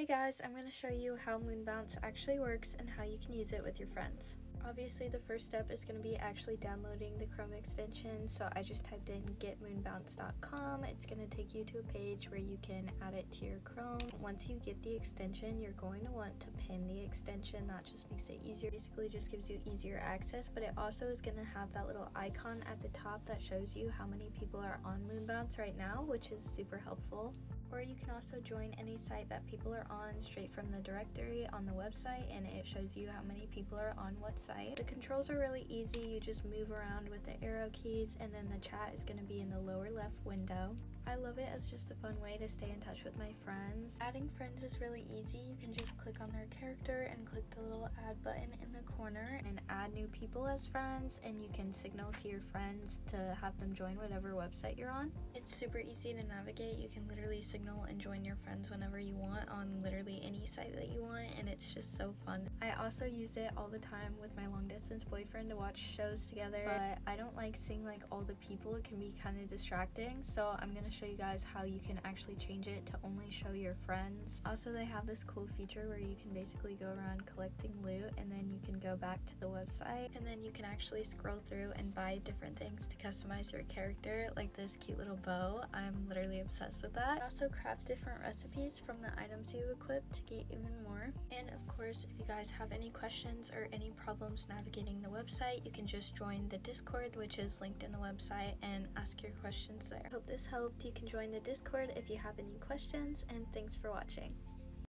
Hey guys, I'm going to show you how Moonbounce actually works and how you can use it with your friends. Obviously the first step is going to be actually downloading the Chrome extension, so I just typed in getmoonbounce.com. It's going to take you to a page where you can add it to your Chrome. Once you get the extension, you're going to want to pin the extension. That just makes it easier. Basically just gives you easier access, but it also is going to have that little icon at the top that shows you how many people are on Moonbounce right now, which is super helpful or you can also join any site that people are on straight from the directory on the website and it shows you how many people are on what site. The controls are really easy, you just move around with the arrow keys and then the chat is going to be in the lower left window. I love it as just a fun way to stay in touch with my friends. Adding friends is really easy, you can just click on their character and click the little add button in the corner and add new people as friends and you can signal to your friends to have them join whatever website you're on. It's super easy to navigate, you can literally signal and join your friends whenever you want on literally any site that you want and it's just so fun. I also use it all the time with my long distance boyfriend to watch shows together but I don't like seeing like all the people. It can be kind of distracting so I'm going to show you guys how you can actually change it to only show your friends. Also they have this cool feature where you can basically go around collecting loot and then you can go back to the website and then you can actually scroll through and buy different things to customize your character like this cute little bow. I'm literally obsessed with that. Also craft different recipes from the items you equip to get even more. And of course, if you guys have any questions or any problems navigating the website, you can just join the Discord, which is linked in the website, and ask your questions there. Hope this helped. You can join the Discord if you have any questions, and thanks for watching.